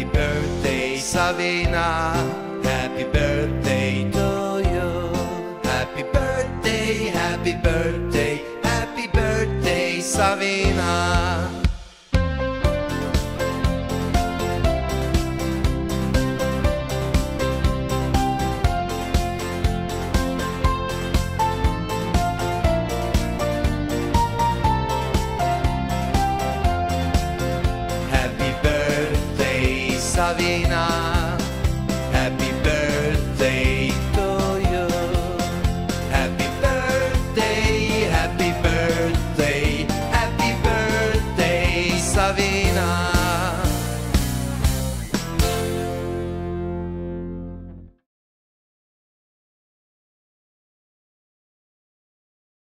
Happy birthday, Savina. Happy birthday to you. Happy birthday, happy birthday, happy birthday, Savina. viena ah.